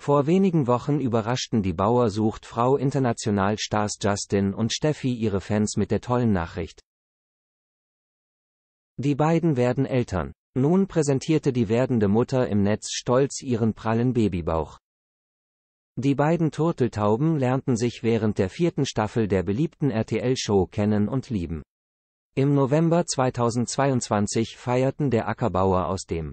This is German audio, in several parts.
Vor wenigen Wochen überraschten die Bauer sucht Frau International Stars Justin und Steffi ihre Fans mit der tollen Nachricht. Die beiden werden Eltern. Nun präsentierte die werdende Mutter im Netz stolz ihren prallen Babybauch. Die beiden Turteltauben lernten sich während der vierten Staffel der beliebten RTL-Show kennen und lieben. Im November 2022 feierten der Ackerbauer aus dem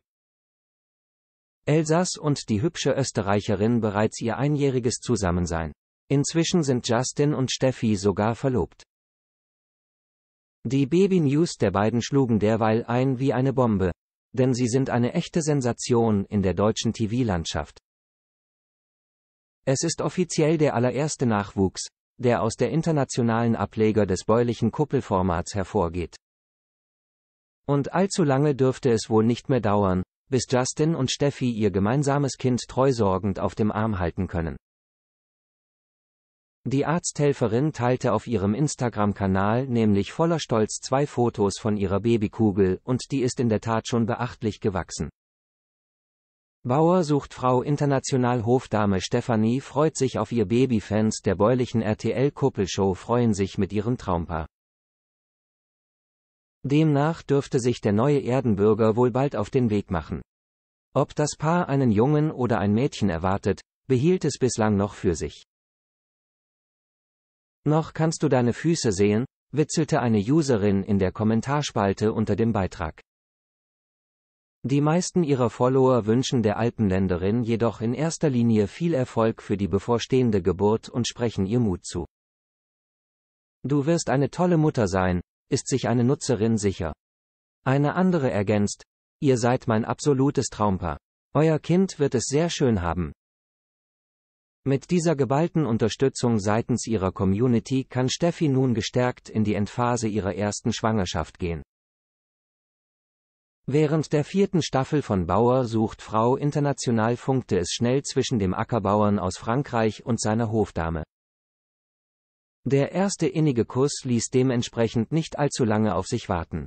Elsass und die hübsche Österreicherin bereits ihr einjähriges Zusammensein. Inzwischen sind Justin und Steffi sogar verlobt. Die Baby-News der beiden schlugen derweil ein wie eine Bombe, denn sie sind eine echte Sensation in der deutschen TV-Landschaft. Es ist offiziell der allererste Nachwuchs, der aus der internationalen Ableger des bäulichen Kuppelformats hervorgeht. Und allzu lange dürfte es wohl nicht mehr dauern, bis Justin und Steffi ihr gemeinsames Kind treusorgend auf dem Arm halten können. Die Arzthelferin teilte auf ihrem Instagram-Kanal nämlich voller Stolz zwei Fotos von ihrer Babykugel und die ist in der Tat schon beachtlich gewachsen. Bauer sucht Frau International Hofdame Stefanie freut sich auf ihr Babyfans der bäulichen RTL-Kuppelshow freuen sich mit ihrem Traumpaar. Demnach dürfte sich der neue Erdenbürger wohl bald auf den Weg machen. Ob das Paar einen Jungen oder ein Mädchen erwartet, behielt es bislang noch für sich. Noch kannst du deine Füße sehen, witzelte eine Userin in der Kommentarspalte unter dem Beitrag. Die meisten ihrer Follower wünschen der Alpenländerin jedoch in erster Linie viel Erfolg für die bevorstehende Geburt und sprechen ihr Mut zu. Du wirst eine tolle Mutter sein, ist sich eine Nutzerin sicher. Eine andere ergänzt, ihr seid mein absolutes Traumpaar. Euer Kind wird es sehr schön haben. Mit dieser geballten Unterstützung seitens ihrer Community kann Steffi nun gestärkt in die Endphase ihrer ersten Schwangerschaft gehen. Während der vierten Staffel von Bauer sucht Frau International funkte es schnell zwischen dem Ackerbauern aus Frankreich und seiner Hofdame. Der erste innige Kuss ließ dementsprechend nicht allzu lange auf sich warten.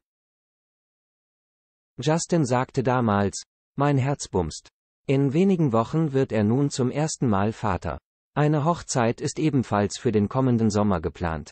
Justin sagte damals, mein Herz bumst. In wenigen Wochen wird er nun zum ersten Mal Vater. Eine Hochzeit ist ebenfalls für den kommenden Sommer geplant.